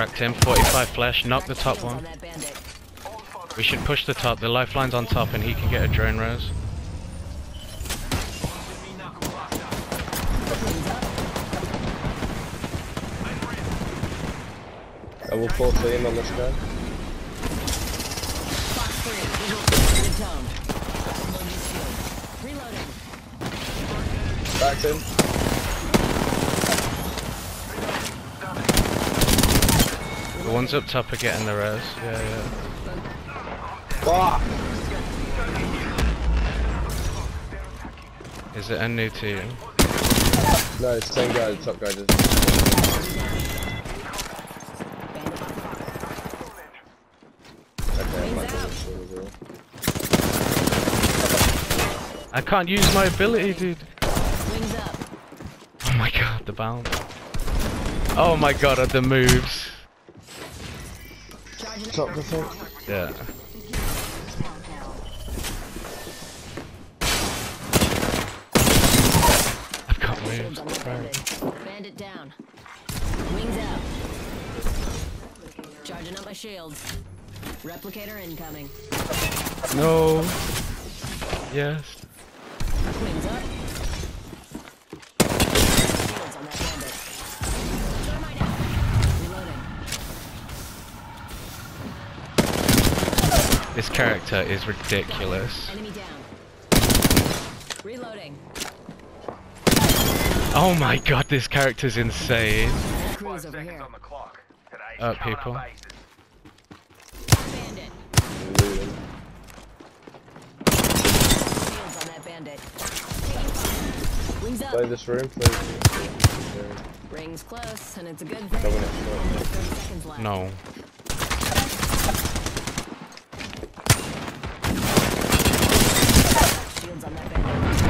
Cracked him. 45 flash. Knock the top one. We should push the top. The lifeline's on top and he can get a drone res. I will full team on this guy. Fox 3, The ones up top are getting the res. Yeah, yeah. Fuck! Is it a new team? No, it's the same guy, the top guy just. Okay, I'm back on the shield as well. I can't use my ability, dude. Oh my god, the bounce. Oh my god, uh, the moves. Charging Top, I think. Yeah. I've got shields on that bandit. Bandit down. Wings out. Charging up my shields. Replicator incoming. No. Yes. This character is ridiculous. Reloading. Oh my god, this character's insane. Crews over here. on the clock. Today's Uh, people. up aces. Bandit. Looting. Shields on that bandit. Taking fire. Wings Play this room, play this room. Rings close, and it's a good thing. Coming up short. Only 30 seconds left. No. Shields on that bandit.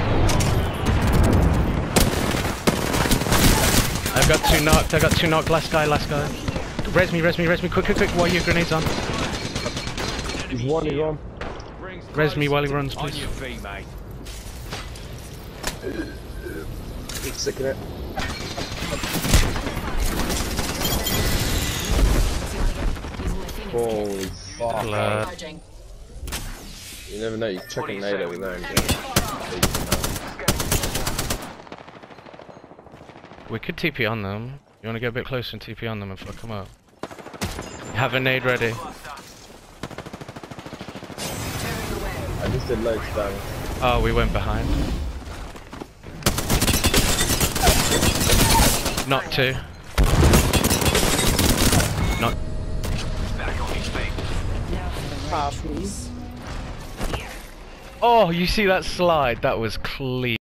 I've got two knocked, I've got two knocked, last guy, last guy. Res me, res me, res me, quick, quick, quick, while your grenade's on. He's one, he's one. Res me while he runs, On please. your feet, mate. He's sick in it. Using my Phoenix Holy fuck. Blood. You never know, you chuck What do a you nade say over we there and move? get We could TP on them. You wanna get a bit closer and TP on them and fuck them up? Have a nade ready. I just did loads of damage. Oh, we went behind. Not two. Not. Back on his feet. Oh, you see that slide? That was clean.